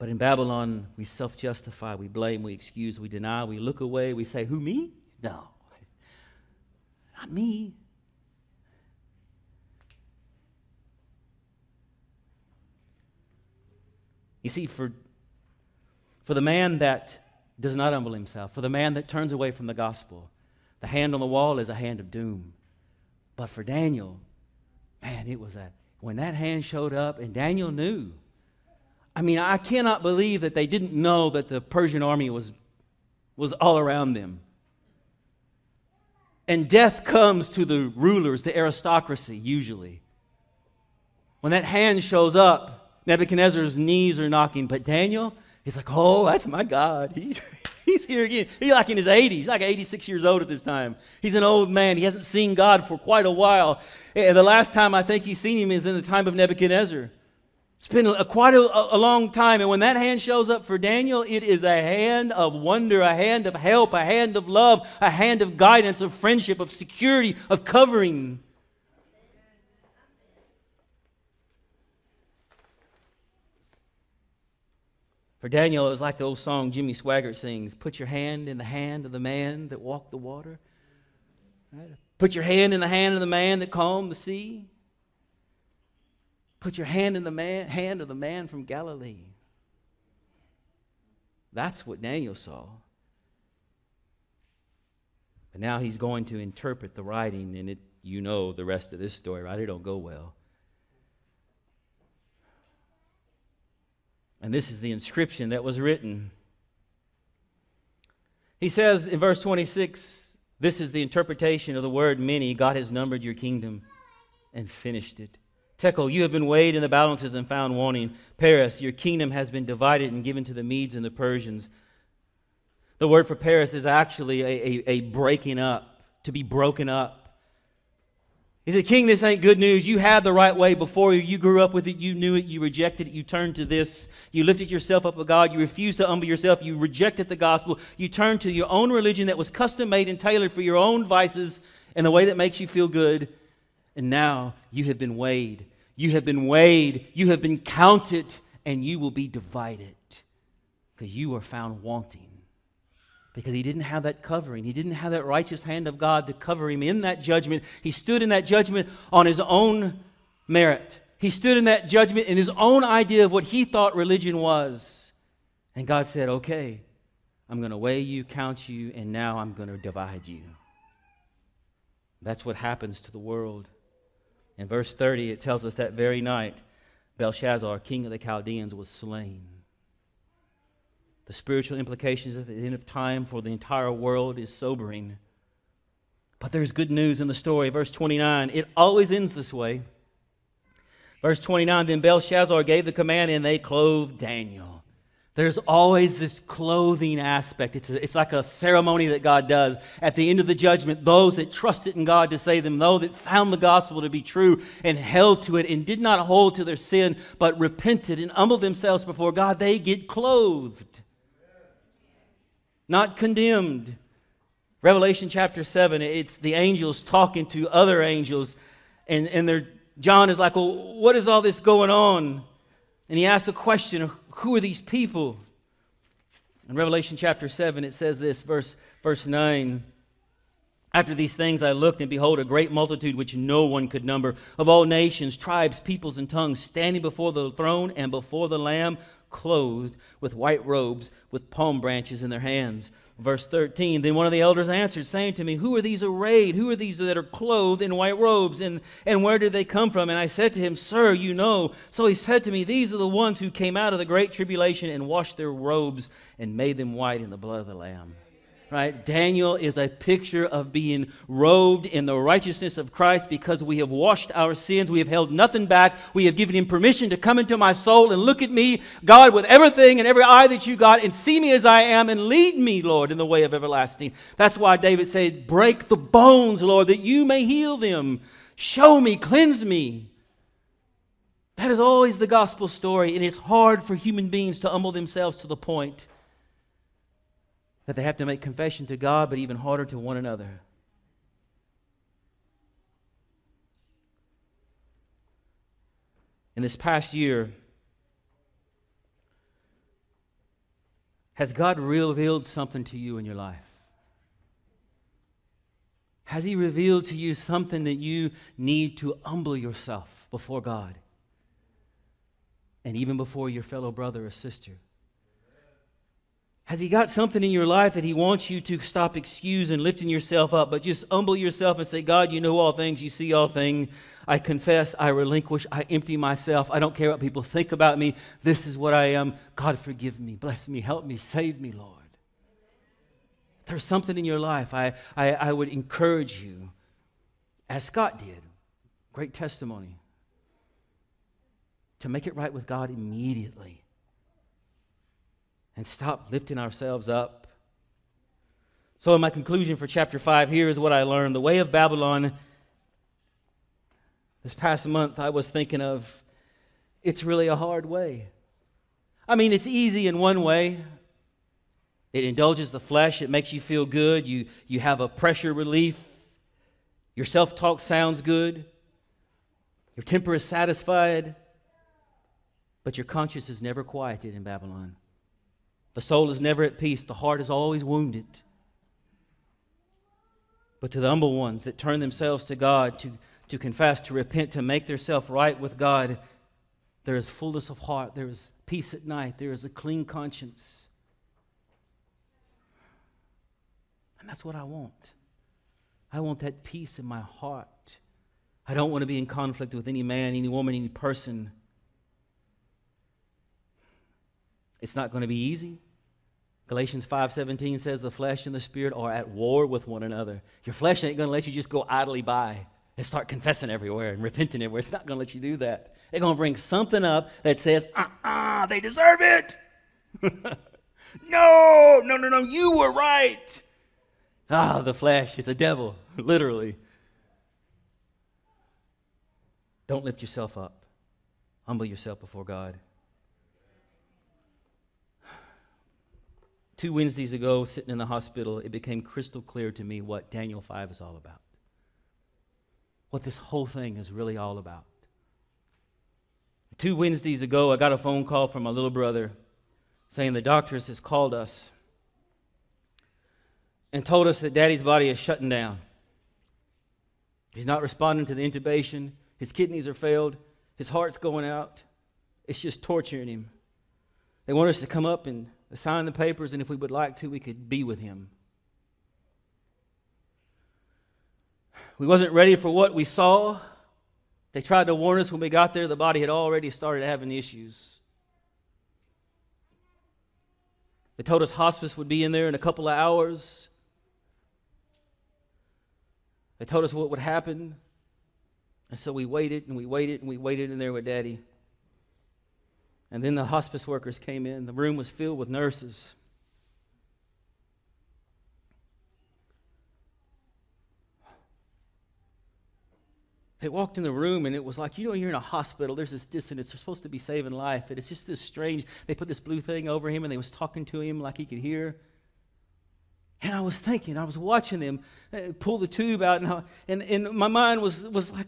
But in Babylon, we self justify, we blame, we excuse, we deny, we look away, we say, Who, me? No, not me. You see, for, for the man that does not humble himself, for the man that turns away from the gospel, the hand on the wall is a hand of doom. But for Daniel, man, it was a, when that hand showed up, and Daniel knew I mean, I cannot believe that they didn't know that the Persian army was, was all around them. And death comes to the rulers, the aristocracy, usually. When that hand shows up, Nebuchadnezzar's knees are knocking, but Daniel, he's like, oh, that's my God. He's, he's here again. He's like in his 80s. He's like 86 years old at this time. He's an old man. He hasn't seen God for quite a while. And the last time I think he's seen him is in the time of Nebuchadnezzar. It's been a, quite a, a, long time. And when that hand shows up for Daniel, it is a hand of wonder, a hand of help, a hand of love, a hand of guidance, of friendship, of security, of covering. For Daniel, it was like the old song Jimmy Swaggart sings Put your hand in the hand of the man that walked the water. Put your hand in the hand of the man that calmed the sea. Put your hand in the man, hand of the man from Galilee. That's what Daniel saw. But now he's going to interpret the writing, and it, you know the rest of this story, right? It don't go well. And this is the inscription that was written. He says in verse 26 this is the interpretation of the word Mene. God has numbered your kingdom and finished it. Tekel, you have been weighed in the balances and found wanting. Peres, your kingdom has been divided and given to the Medes and the Persians. The word for Peres is actually a, a, a breaking up, to be broken up. He said, King, this ain't good news. You had the right way before you. You grew up with it. You knew it. You rejected it. You turned to this. You lifted yourself up with God. You refused to humble yourself. You rejected the gospel. You turned to your own religion that was custom made and tailored for your own vices in a way that makes you feel good. And now you have been weighed you have been weighed, you have been counted, and you will be divided because you are found wanting. Because he didn't have that covering. He didn't have that righteous hand of God to cover him in that judgment. He stood in that judgment on his own merit. He stood in that judgment in his own idea of what he thought religion was. And God said, Okay, I'm going to weigh you, count you, and now I'm going to divide you. That's what happens to the world. In verse 30, it tells us that very night, Belshazzar, king of the Chaldeans, was slain. The spiritual implications at the end of time for the entire world is sobering. But there's good news in the story. Verse 29, it always ends this way. Verse 29, then Belshazzar gave the command, and they clothed Daniel there's always this clothing aspect. It's, a, it's like a ceremony that God does. At the end of the judgment, those that trusted in God to save them, those that found the gospel to be true and held to it and did not hold to their sin, but repented and humbled themselves before God, they get clothed, not condemned. Revelation chapter 7, it's the angels talking to other angels, and, and John is like, Well, what is all this going on? And he asks a question who are these people? In Revelation chapter 7, it says this, verse, verse 9. After these things I looked, and behold, a great multitude which no one could number, of all nations, tribes, peoples, and tongues, standing before the throne and before the Lamb, clothed with white robes, with palm branches in their hands. Verse 13 Then one of the elders answered, saying to me, Who are these arrayed? Who are these that are clothed in white robes? And, and where did they come from? And I said to him, Sir, you know. So he said to me, These are the ones who came out of the great tribulation and washed their robes and made them white in the blood of the Lamb right? Daniel is a picture of being robed in the righteousness of Christ because we have washed our sins. We have held nothing back. We have given him permission to come into my soul and look at me, God, with everything and every eye that you got, and see me as I am and lead me, Lord, in the way of everlasting. That's why David said, Break the bones, Lord, that you may heal them. Show me, cleanse me. That is always the gospel story, and it's hard for human beings to humble themselves to the point that they have to make confession to God, but even harder to one another. In this past year, Has God revealed something to you in your life? Has He revealed to you something that you need to humble yourself before God and even before your fellow brother or sister? Has He got something in your life that He wants you to stop excusing, lifting yourself up, but just humble yourself and say, God, you know all things, you see all things. I confess, I relinquish, I empty myself. I don't care what people think about me. This is what I am. God, forgive me, bless me, help me, save me, Lord. There's something in your life. I, I, I would encourage you, as Scott did, great testimony, to make it right with God immediately and stop lifting ourselves up. So, in my conclusion for chapter 5, here is what I learned. The way of Babylon, this past month, I was thinking of it's really a hard way. I mean, it's easy in one way. It indulges the flesh, it makes you feel good, you, you have a pressure relief, your self talk sounds good, your temper is satisfied, but your conscience is never quieted in Babylon. The soul is never at peace, the heart is always wounded. But to the humble ones that turn themselves to God, to, to confess, to repent, to make themselves right with God, there is fullness of heart, there is peace at night, there is a clean conscience. And that's what I want. I want that peace in my heart. I don't want to be in conflict with any man, any woman, any person. It's not going to be easy. Galatians 5:17 says the flesh and the spirit are at war with one another. Your flesh ain't going to let you just go idly by and start confessing everywhere and repenting everywhere. It's not going to let you do that. They're going to bring something up that says, "Uh-uh, they deserve it." no, no, no, no, you were right. Ah, the flesh is a devil, literally. Don't lift yourself up. Humble yourself before God. Two Wednesdays ago, sitting in the hospital, it became crystal clear to me what Daniel 5 is all about. What this whole thing is really all about. Two Wednesdays ago, I got a phone call from my little brother saying the doctors has called us and told us that daddy's body is shutting down. He's not responding to the intubation. His kidneys are failed. His heart's going out. It's just torturing him. They want us to come up and sign the papers, and if we would like to, we could be with him. We wasn't ready for what we saw. They tried to warn us when we got there, the body had already started having issues. They told us hospice would be in there in a couple of hours. They told us what would happen. And so we waited and we waited and we waited in there with Daddy. And then the hospice workers came in. The room was filled with nurses. They walked in the room and it was like, you know, you're in a hospital. There's this dissonance. They're supposed to be saving life. And it's just this strange. They put this blue thing over him and they was talking to him like he could hear. And I was thinking, I was watching them uh, pull the tube out, and, and, and my mind was, was like,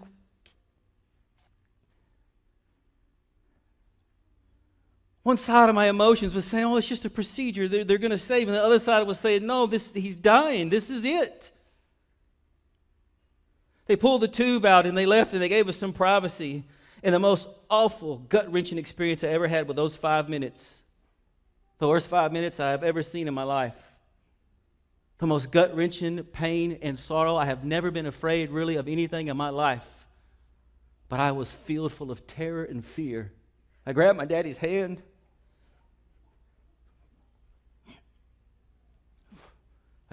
One side of my emotions was saying, oh, it's just a procedure. They're, they're going to save. And the other side was saying, no, this, he's dying. This is it. They pulled the tube out and they left and they gave us some privacy. And the most awful, gut wrenching experience I ever had with those five minutes. The worst five minutes I've ever seen in my life. The most gut wrenching pain and sorrow. I have never been afraid really of anything in my life. But I was filled full of terror and fear. I grabbed my daddy's hand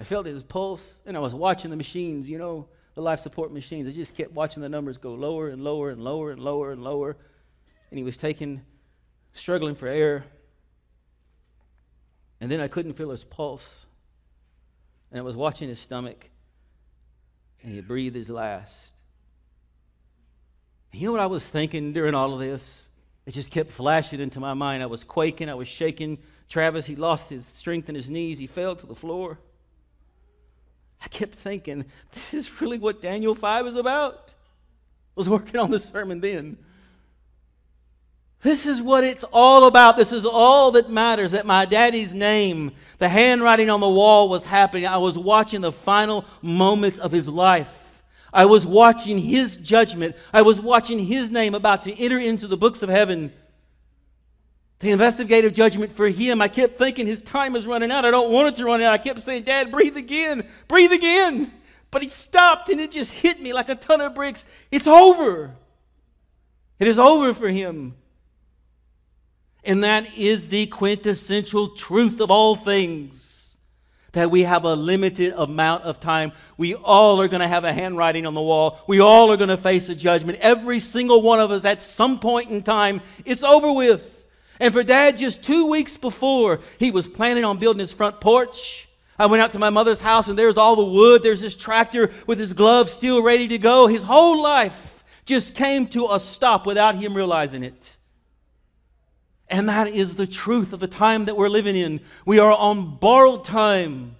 I felt his pulse, and I was watching the machines, you know, the life support machines. I just kept watching the numbers go lower and lower and lower and lower and lower. And he was taking, struggling for air. And then I couldn't feel his pulse. And I was watching his stomach, and he breathed his last. And you know what I was thinking during all of this? It just kept flashing into my mind. I was quaking, I was shaking. Travis, he lost his strength in his knees, he fell to the floor. I kept thinking, this is really what Daniel 5 is about. I was working on the sermon then. This is what it's all about. This is all that matters. That my daddy's name, the handwriting on the wall was happening. I was watching the final moments of his life. I was watching his judgment. I was watching his name about to enter into the books of heaven. The investigative judgment for him. I kept thinking his time is running out. I don't want it to run out. I kept saying, Dad, breathe again. Breathe again. But he stopped and it just hit me like a ton of bricks. It's over. It is over for him. And that is the quintessential truth of all things that we have a limited amount of time. We all are going to have a handwriting on the wall. We all are going to face a judgment. Every single one of us at some point in time, it's over with. And for dad, just two weeks before, he was planning on building his front porch. I went out to my mother's house and there's all the wood. There's this tractor with his gloves still ready to go. His whole life just came to a stop without him realizing it. And that is the truth of the time that we're living in. We are on borrowed time.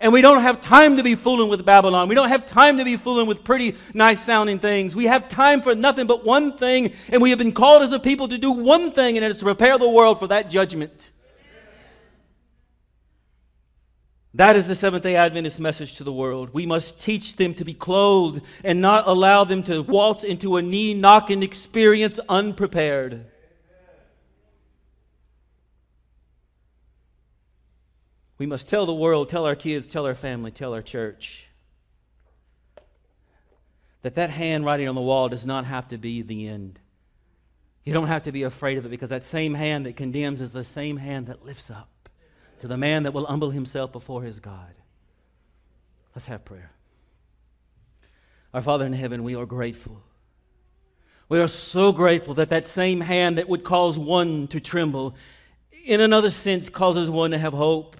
And we don't have time to be fooling with Babylon. We don't have time to be fooling with pretty, nice sounding things. We have time for nothing but one thing, and we have been called as a people to do one thing, and it is to prepare the world for that judgment. That is the Seventh day Adventist message to the world. We must teach them to be clothed and not allow them to waltz into a knee knocking experience unprepared. We must tell the world, tell our kids, tell our family, tell our church that that handwriting on the wall does not have to be the end. You don't have to be afraid of it because that same hand that condemns is the same hand that lifts up to the man that will humble himself before his God. Let's have prayer. Our Father in heaven, we are grateful. We are so grateful that that same hand that would cause one to tremble, in another sense, causes one to have hope.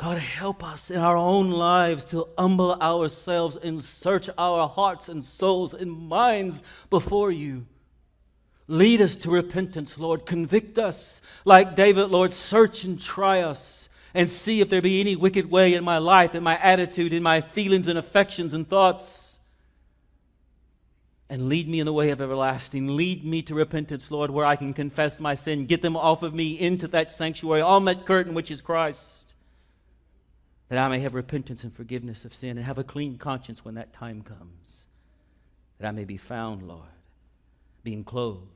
God, help us in our own lives to humble ourselves and search our hearts and souls and minds before you. Lead us to repentance, Lord. Convict us like David, Lord. Search and try us and see if there be any wicked way in my life, in my attitude, in my feelings and affections and thoughts. And lead me in the way of everlasting. Lead me to repentance, Lord, where I can confess my sin, get them off of me into that sanctuary, on that curtain which is Christ that I may have repentance and forgiveness of sin and have a clean conscience when that time comes, that I may be found, Lord, being clothed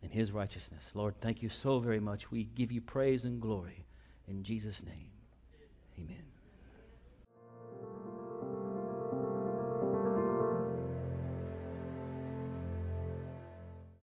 in his righteousness. Lord, thank you so very much. We give you praise and glory in Jesus' name. Amen.